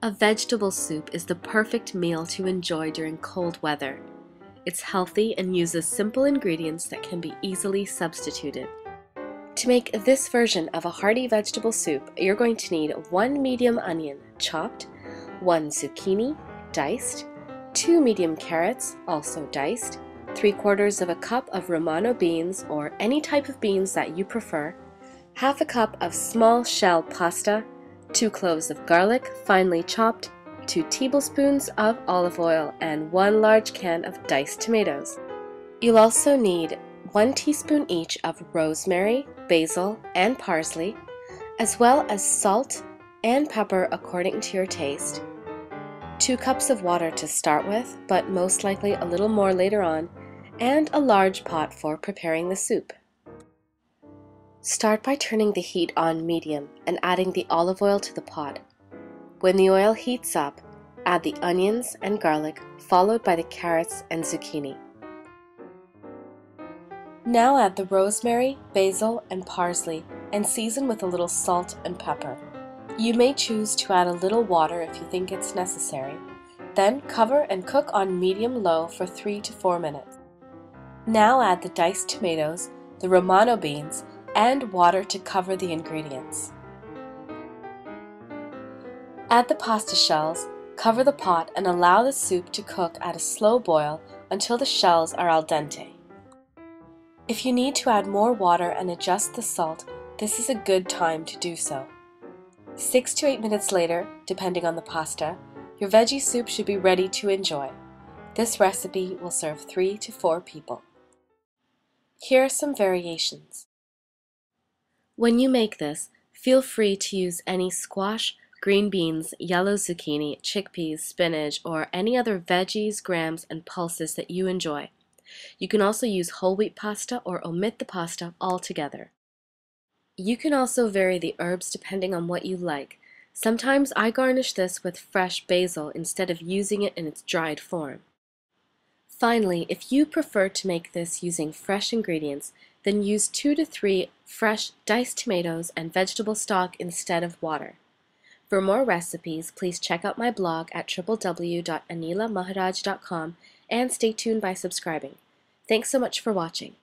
A vegetable soup is the perfect meal to enjoy during cold weather. It's healthy and uses simple ingredients that can be easily substituted. To make this version of a hearty vegetable soup, you're going to need one medium onion chopped, one zucchini diced, two medium carrots also diced, three quarters of a cup of Romano beans or any type of beans that you prefer, half a cup of small shell pasta, 2 cloves of garlic finely chopped, 2 tablespoons of olive oil, and 1 large can of diced tomatoes. You'll also need 1 teaspoon each of rosemary, basil, and parsley, as well as salt and pepper according to your taste, 2 cups of water to start with, but most likely a little more later on, and a large pot for preparing the soup. Start by turning the heat on medium and adding the olive oil to the pot. When the oil heats up, add the onions and garlic, followed by the carrots and zucchini. Now add the rosemary, basil, and parsley and season with a little salt and pepper. You may choose to add a little water if you think it's necessary. Then cover and cook on medium-low for 3 to 4 minutes. Now add the diced tomatoes, the Romano beans, and water to cover the ingredients. Add the pasta shells, cover the pot and allow the soup to cook at a slow boil until the shells are al dente. If you need to add more water and adjust the salt, this is a good time to do so. 6 to 8 minutes later, depending on the pasta, your veggie soup should be ready to enjoy. This recipe will serve 3 to 4 people. Here are some variations. When you make this, feel free to use any squash, green beans, yellow zucchini, chickpeas, spinach, or any other veggies, grams, and pulses that you enjoy. You can also use whole wheat pasta or omit the pasta altogether. You can also vary the herbs depending on what you like. Sometimes I garnish this with fresh basil instead of using it in its dried form. Finally, if you prefer to make this using fresh ingredients, then use 2 to 3 fresh diced tomatoes and vegetable stock instead of water. For more recipes, please check out my blog at www.aneelamaharaj.com and stay tuned by subscribing. Thanks so much for watching.